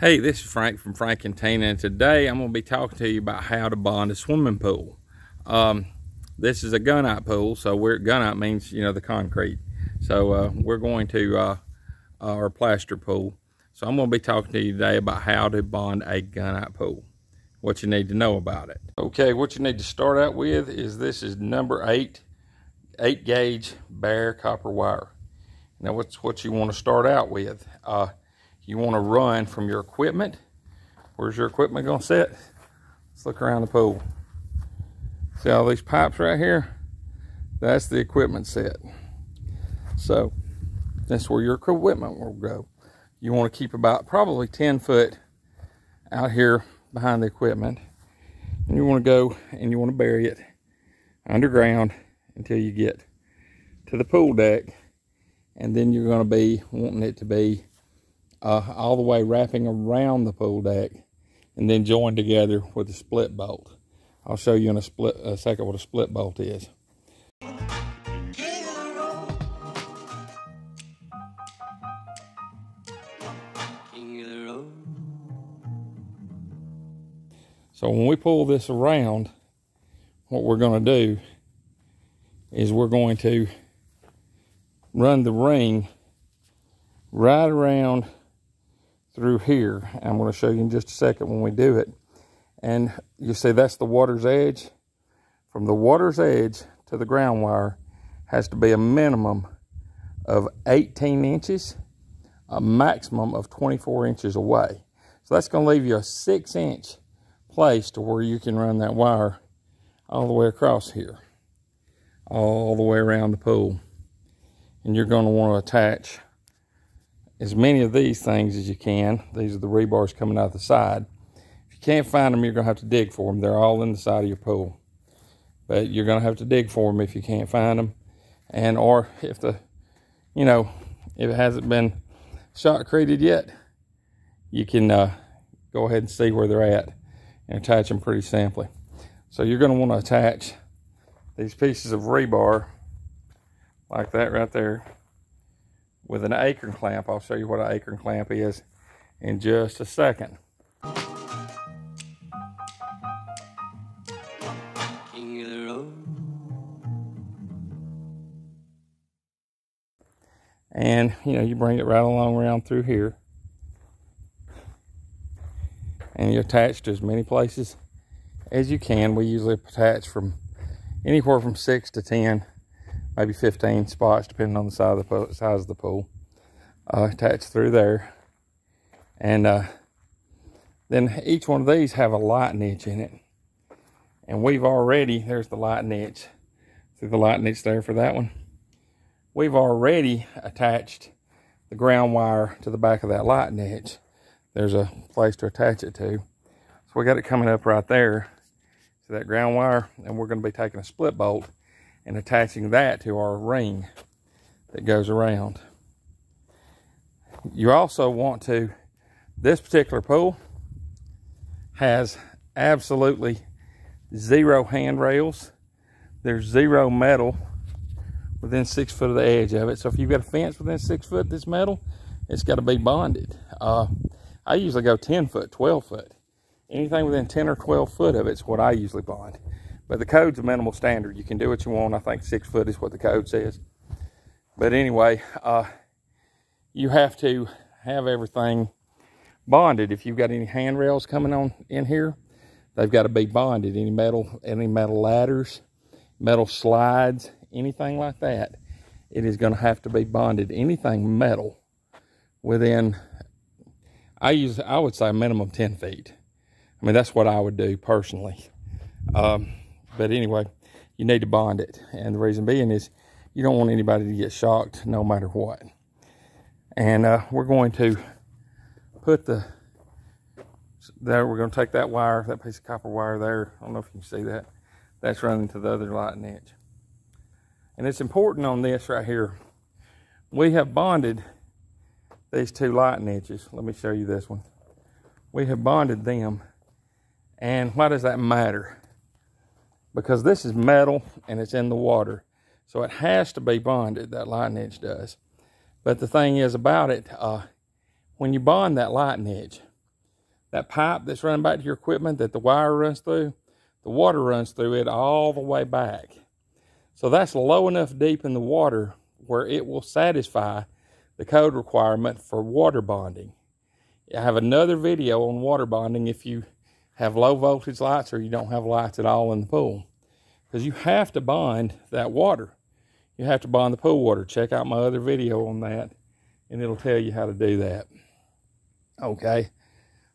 Hey, this is Frank from Frank and Tina, and today I'm going to be talking to you about how to bond a swimming pool. Um, this is a gunite pool, so we're gunite means you know the concrete. So uh, we're going to uh, our plaster pool. So I'm going to be talking to you today about how to bond a gunite pool. What you need to know about it. Okay, what you need to start out with is this is number eight, eight gauge bare copper wire. Now, what's what you want to start out with? Uh, you want to run from your equipment. Where's your equipment going to sit? Let's look around the pool. See all these pipes right here? That's the equipment set. So that's where your equipment will go. You want to keep about probably 10 foot out here behind the equipment. And you want to go and you want to bury it underground until you get to the pool deck. And then you're going to be wanting it to be uh, all the way wrapping around the pool deck and then joined together with a split bolt. I'll show you in a split a second what a split bolt is. So when we pull this around, what we're going to do is we're going to run the ring right around through here. I'm going to show you in just a second when we do it. And you see that's the water's edge. From the water's edge to the ground wire has to be a minimum of 18 inches, a maximum of 24 inches away. So that's going to leave you a six inch place to where you can run that wire all the way across here, all the way around the pool. And you're going to want to attach as many of these things as you can. These are the rebars coming out the side. If you can't find them, you're going to have to dig for them. They're all in the side of your pool. But you're going to have to dig for them if you can't find them. And or if the, you know, if it hasn't been shot shotcreted yet, you can uh, go ahead and see where they're at and attach them pretty simply. So you're going to want to attach these pieces of rebar like that right there with an acorn clamp. I'll show you what an acorn clamp is in just a second. And, you know, you bring it right along around through here. And you attach to as many places as you can. We usually attach from anywhere from 6 to 10 maybe 15 spots, depending on the size of the, pool, size of the pool, uh, attached through there. And uh, then each one of these have a light niche in it. And we've already, there's the light niche. See the light niche there for that one? We've already attached the ground wire to the back of that light niche. There's a place to attach it to. So we got it coming up right there to that ground wire. And we're going to be taking a split bolt and attaching that to our ring that goes around. You also want to, this particular pool has absolutely zero handrails. There's zero metal within six foot of the edge of it. So if you've got a fence within six foot this metal, it's got to be bonded. Uh, I usually go 10 foot, 12 foot. Anything within 10 or 12 foot of it's what I usually bond. But the code's a minimal standard. You can do what you want. I think six foot is what the code says. But anyway, uh, you have to have everything bonded. If you've got any handrails coming on in here, they've got to be bonded. Any metal, any metal ladders, metal slides, anything like that, it is going to have to be bonded. Anything metal within, I use, I would say minimum 10 feet. I mean, that's what I would do personally. Um, but anyway, you need to bond it. And the reason being is you don't want anybody to get shocked no matter what. And uh, we're going to put the, there, we're going to take that wire, that piece of copper wire there. I don't know if you can see that. That's running to the other light niche. And it's important on this right here. We have bonded these two light niches. Let me show you this one. We have bonded them. And why does that matter? Because this is metal and it's in the water. So it has to be bonded, that light niche does. But the thing is about it, uh, when you bond that light niche, that pipe that's running back to your equipment that the wire runs through, the water runs through it all the way back. So that's low enough deep in the water where it will satisfy the code requirement for water bonding. I have another video on water bonding if you have low voltage lights or you don't have lights at all in the pool. Because you have to bind that water. You have to bind the pool water. Check out my other video on that and it'll tell you how to do that. Okay.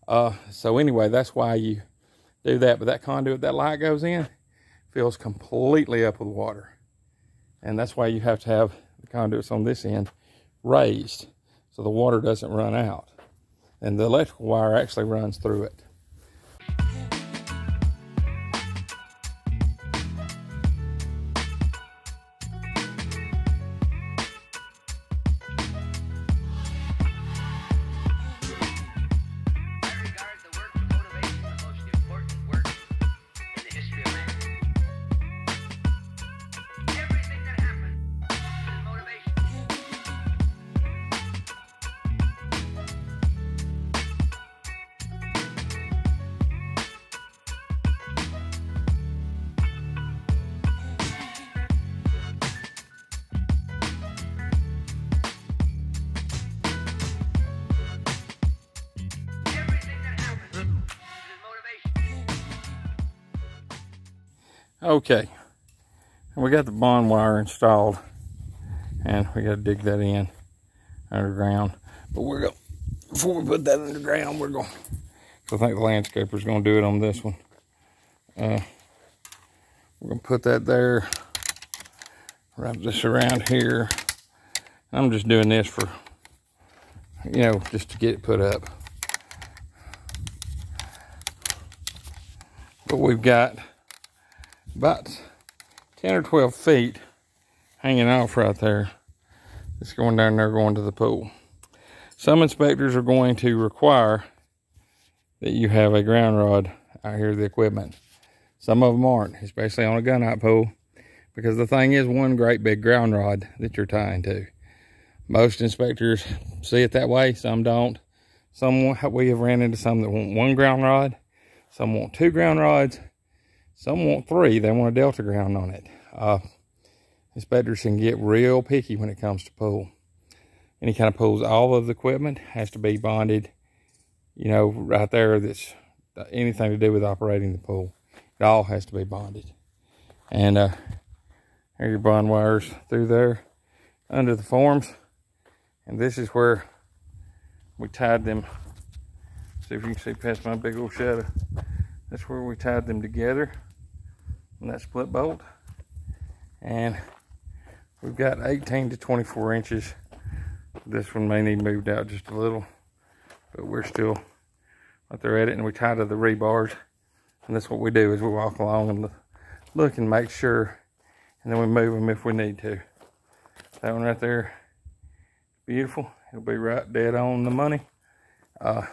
Uh, so anyway, that's why you do that. But that conduit that light goes in fills completely up with water. And that's why you have to have the conduits on this end raised so the water doesn't run out. And the electrical wire actually runs through it. Okay, we got the bond wire installed and we got to dig that in underground. But we're going to, before we put that underground, we're going to, I think the landscaper's going to do it on this one. Uh, we're going to put that there, wrap this around here. I'm just doing this for, you know, just to get it put up. But we've got about 10 or 12 feet hanging off right there. It's going down there going to the pool. Some inspectors are going to require that you have a ground rod out here the equipment. Some of them aren't, especially on a gunite pool, because the thing is one great big ground rod that you're tying to. Most inspectors see it that way, some don't. Some we have ran into some that want one ground rod, some want two ground rods, some want three. They want a delta ground on it. Uh, inspectors can get real picky when it comes to pool. Any kind of pools, all of the equipment has to be bonded, you know, right there that's anything to do with operating the pool. It all has to be bonded. And uh, there your bond wires through there under the forms. And this is where we tied them. See if you can see past my big old shadow. That's where we tied them together that split bolt. And we've got 18 to 24 inches. This one may need moved out just a little, but we're still right there at it. And we tie to the rebars. And that's what we do is we walk along and look and make sure. And then we move them if we need to. That one right there, beautiful. It'll be right dead on the money. Uh,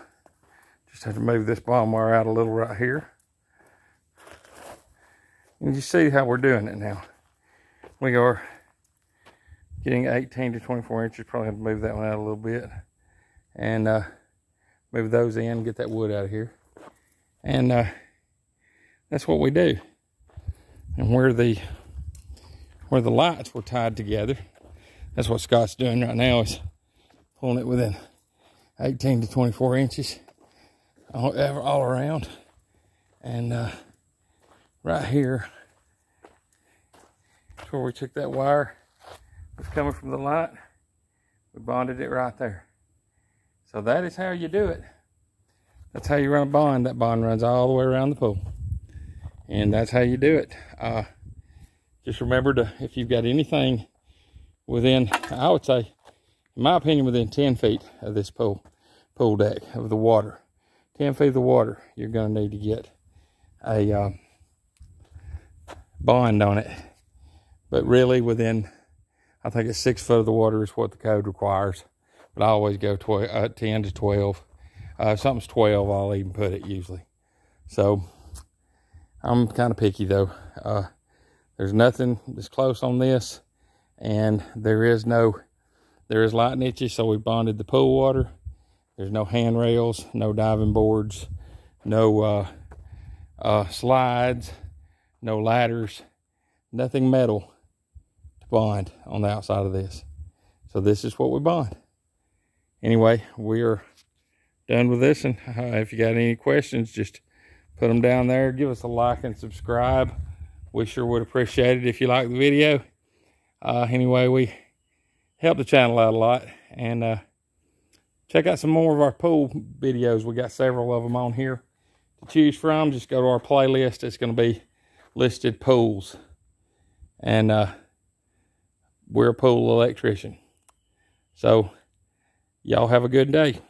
just have to move this bond wire out a little right here. And you see how we're doing it now. We are getting 18 to 24 inches. Probably have to move that one out a little bit. And uh, move those in, get that wood out of here. And uh, that's what we do. And where the where the lights were tied together, that's what Scott's doing right now is pulling it within 18 to 24 inches all, all around. And uh, right here, that's where we took that wire was coming from the light. We bonded it right there. So that is how you do it. That's how you run a bond. That bond runs all the way around the pool. And that's how you do it. Uh, just remember to, if you've got anything within, I would say, in my opinion, within 10 feet of this pool, pool deck of the water, 10 feet of the water, you're going to need to get a uh, bond on it. But really within, I think it's six foot of the water is what the code requires. But I always go 12, uh, 10 to 12. Uh, if something's 12, I'll even put it usually. So I'm kind of picky though. Uh, there's nothing that's close on this. And there is no, there is light niches. So we bonded the pool water there's no handrails, no diving boards, no uh, uh, slides, no ladders, nothing metal bond on the outside of this. So this is what we bond. Anyway, we are done with this. And uh, if you got any questions, just put them down there. Give us a like and subscribe. We sure would appreciate it if you like the video. Uh, anyway, we help the channel out a lot. And uh, check out some more of our pool videos. We got several of them on here to choose from. Just go to our playlist. It's going to be listed pools. And uh, we're a pool electrician. So, y'all have a good day.